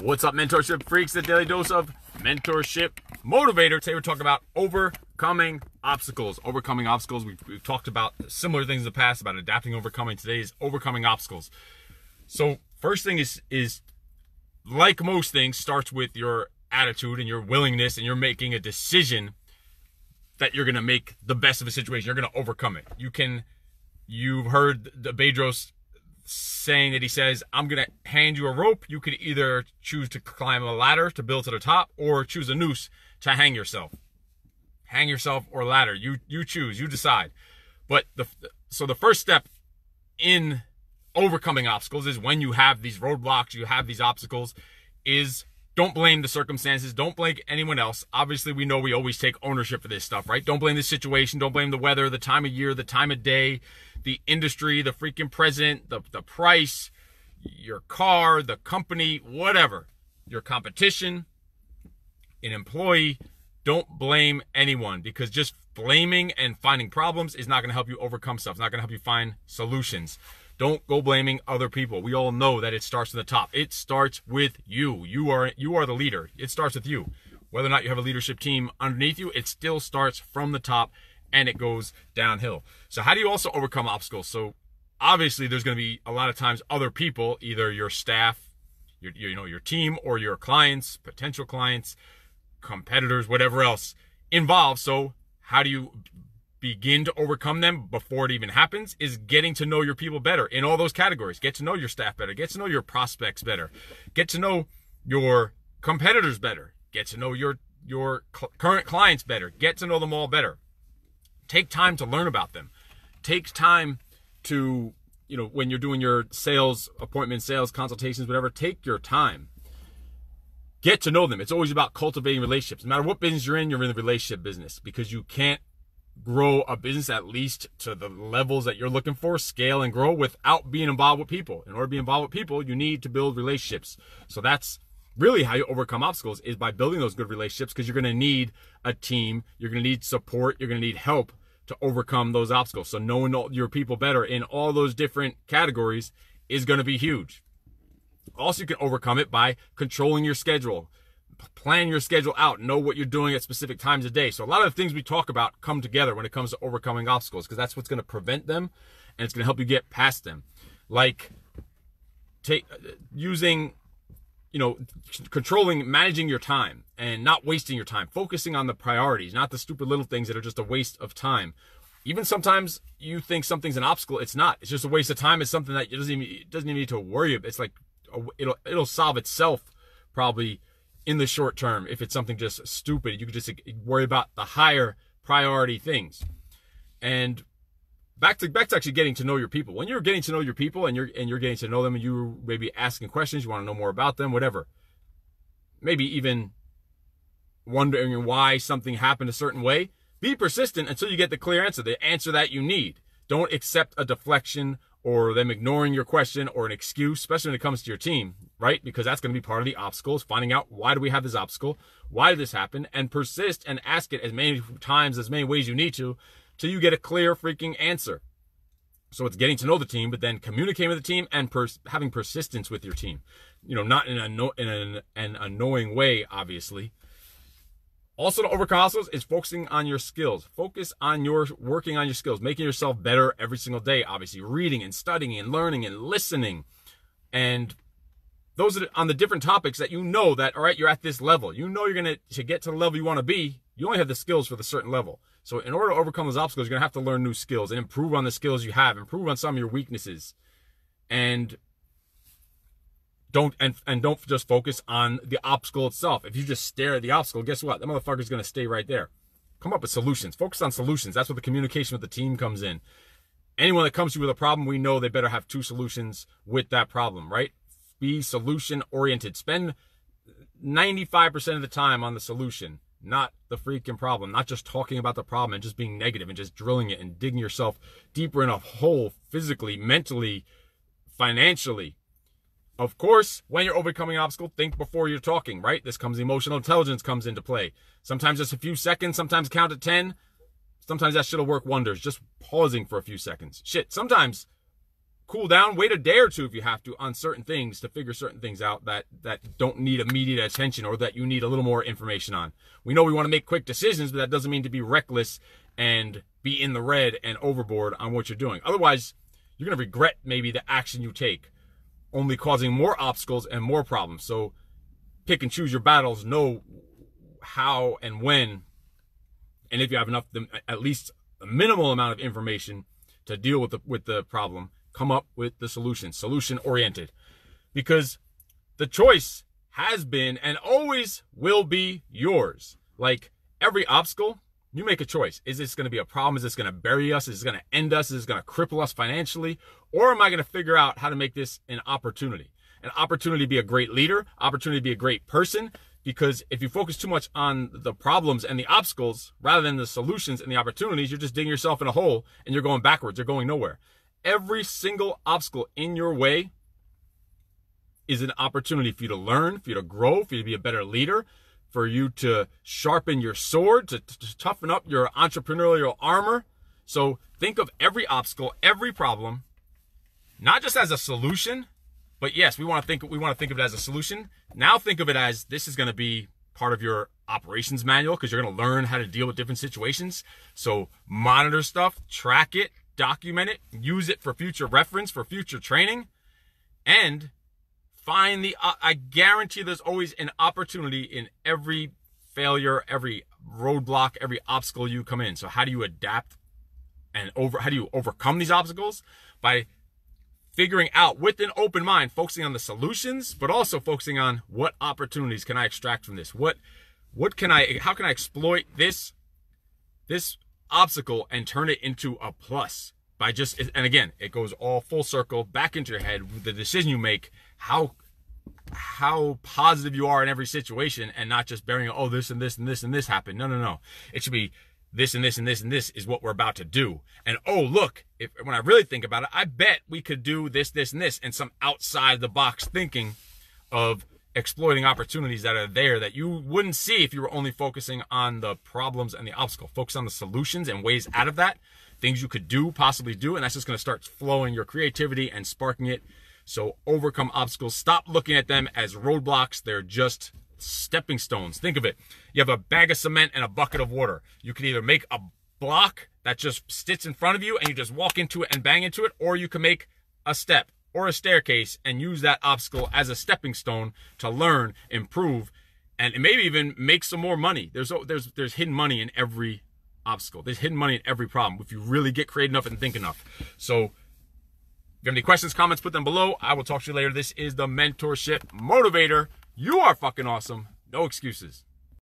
What's up, mentorship freaks? The daily dose of mentorship motivator. Today we're talking about overcoming obstacles. Overcoming obstacles. We've, we've, talked about similar things in the past about adapting, overcoming. Today is overcoming obstacles. So first thing is is like most things starts with your attitude and your willingness and you're making a decision that you're going to make the best of a situation. You're going to overcome it. You can you've heard the Bedros saying that he says, I'm going to hand you a rope. You could either choose to climb a ladder to build to the top or choose a noose to hang yourself. Hang yourself or ladder. You, you choose, you decide. But the, so the first step in overcoming obstacles is when you have these roadblocks, you have these obstacles, is don't blame the circumstances. Don't blame anyone else. Obviously, we know we always take ownership for this stuff, right? Don't blame the situation. Don't blame the weather, the time of year, the time of day, the industry, the freaking president, the, the price, your car, the company, whatever, your competition, an employee. Don't blame anyone because just blaming and finding problems is not going to help you overcome stuff. It's not going to help you find solutions. Don't go blaming other people. We all know that it starts from the top. It starts with you. You are you are the leader. It starts with you. Whether or not you have a leadership team underneath you, it still starts from the top and it goes downhill. So how do you also overcome obstacles? So obviously there's going to be a lot of times other people, either your staff, your you know your team or your clients, potential clients, competitors, whatever else involved. So how do you begin to overcome them before it even happens is getting to know your people better in all those categories. Get to know your staff better. Get to know your prospects better. Get to know your competitors better. Get to know your your cl- current clients better. Get to know them all better. Take time to learn about them. Take time to, you know, when you're doing your sales appointments, sales consultations, whatever, take your time. Get to know them. It's always about cultivating relationships. No matter what business you're in, you're in the relationship business because you can't grow a business at least to the levels that you're looking for, scale and grow without being involved with people. In order to be involved with people, you need to build relationships. So that's really how you overcome obstacles is by building those good relationships because you're going to need a team, you're going to need support, you're going to need help to overcome those obstacles. So knowing your people better in all those different categories is going to be huge. Also, you can overcome it by controlling your schedule, plan your schedule out, know what you're doing at specific times of day. So a lot of the things we talk about come together when it comes to overcoming obstacles because that's what's going to prevent them and it's going to help you get past them. Like take uh, using you know controlling managing your time and not wasting your time, focusing on the priorities, not the stupid little things that are just a waste of time. Even sometimes you think something's an obstacle, it's not. It's just a waste of time. It's something that you doesn't even doesn't even need to worry about. It's like it'll it'll solve itself probably in the short term if it's something just stupid. You could just worry about the higher priority things. And back to back to actually getting to know your people. When you're getting to know your people and you're and you're getting to know them and you maybe asking questions, you want to know more about them, whatever. Maybe even wondering why something happened a certain way. Be persistent until you get the clear answer, the answer that you need. Don't accept a deflection or them ignoring your question or an excuse, especially when it comes to your team, right? Because that's going to be part of the obstacles, finding out why do we have this obstacle? Why did this happen? And persist and ask it as many times, as many ways you need to, till you get a clear freaking answer. So it's getting to know the team, but then communicating with the team and pers- having persistence with your team. You know, not in, a no- in an, an annoying way, obviously, also, to overcome obstacles is focusing on your skills. Focus on your working on your skills, making yourself better every single day. Obviously, reading and studying and learning and listening, and those are on the different topics that you know that all right, you're at this level. You know you're gonna to get to the level you want to be. You only have the skills for the certain level. So, in order to overcome those obstacles, you're gonna have to learn new skills and improve on the skills you have, improve on some of your weaknesses, and don't and, and don't just focus on the obstacle itself. If you just stare at the obstacle, guess what? The motherfucker's gonna stay right there. Come up with solutions. Focus on solutions. That's where the communication with the team comes in. Anyone that comes to you with a problem, we know they better have two solutions with that problem, right? Be solution oriented. Spend 95% of the time on the solution, not the freaking problem, not just talking about the problem and just being negative and just drilling it and digging yourself deeper in a hole physically, mentally, financially, of course, when you're overcoming an obstacle, think before you're talking, right? This comes emotional intelligence comes into play. Sometimes just a few seconds, sometimes count to 10. Sometimes that shit'll work wonders. Just pausing for a few seconds. Shit, sometimes cool down, wait a day or two if you have to on certain things to figure certain things out that that don't need immediate attention or that you need a little more information on. We know we want to make quick decisions, but that doesn't mean to be reckless and be in the red and overboard on what you're doing. Otherwise, you're going to regret maybe the action you take, only causing more obstacles and more problems. So pick and choose your battles, know how and when and if you have enough at least a minimal amount of information to deal with the with the problem come up with the solution, solution oriented. Because the choice has been and always will be yours. Like every obstacle, you make a choice. Is this going to be a problem? Is this going to bury us? Is this going to end us? Is this going to cripple us financially? Or am I going to figure out how to make this an opportunity? An opportunity to be a great leader, opportunity to be a great person, because if you focus too much on the problems and the obstacles rather than the solutions and the opportunities, you're just digging yourself in a hole and you're going backwards. You're going nowhere every single obstacle in your way is an opportunity for you to learn, for you to grow, for you to be a better leader, for you to sharpen your sword, to, to, toughen up your entrepreneurial armor. So think of every obstacle, every problem, not just as a solution, but yes, we want to think we want to think of it as a solution. Now think of it as this is going to be part of your operations manual because you're going to learn how to deal with different situations. So monitor stuff, track it, document it, use it for future reference, for future training, and find the, uh, I guarantee there's always an opportunity in every failure, every roadblock, every obstacle you come in. So how do you adapt and over, how do you overcome these obstacles? By figuring out with an open mind, focusing on the solutions, but also focusing on what opportunities can I extract from this? What, what can I, how can I exploit this, this obstacle and turn it into a plus by just and again it goes all full circle back into your head with the decision you make how how positive you are in every situation and not just bearing oh this and this and this and this happened. No no no. It should be this and this and this and this is what we're about to do. And oh look if when i really think about it i bet we could do this this and this and some outside the box thinking of exploiting opportunities that are there that you wouldn't see if you were only focusing on the problems and the obstacle. Focus on the solutions and ways out of that, things you could do, possibly do, and that's just going to start flowing your creativity and sparking it. So overcome obstacles. Stop looking at them as roadblocks. They're just stepping stones. Think of it. You have a bag of cement and a bucket of water. You can either make a block that just sits in front of you and you just walk into it and bang into it, or you can make a step or a staircase and use that obstacle as a stepping stone to learn, improve, and maybe even make some more money. There's there's there's hidden money in every obstacle. There's hidden money in every problem if you really get creative enough and think enough. So if you have any questions, comments, put them below. I will talk to you later. This is the Mentorship Motivator. You are fucking awesome. No excuses.